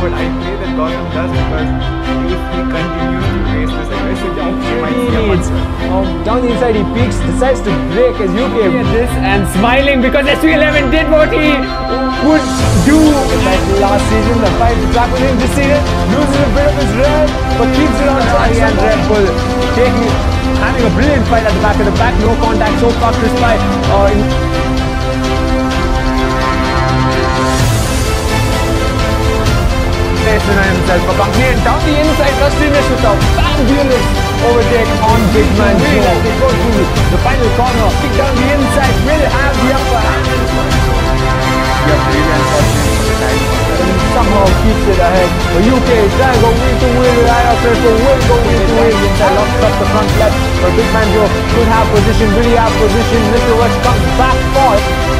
Dorian does because if he continues to race this aggressively, he might see a Needs. puncher. Um, down inside, he peeks, decides to brake as UK. at this and smiling because SV11 did what he would do. Like last season, the fight the track with him this season, loses a bit of his rev, but keeps it on track and Red Bull taking, having a brilliant fight at the back of the back, no contact so far, Chris Pye. Uh, in Mason on himself Buckley and down the inside, Rustiness with a fabulous overtake on Big Man Joe. As they go through the final corner, kick down the inside, will have the upper hand. Yeah, really unfortunate somehow keeps it ahead. The UK is to go wheel to wheel with Crespo, will go wheel to wheel inside, locks up the front left. But Big Man Joe could have position, really have position. Mr. West comes back for it.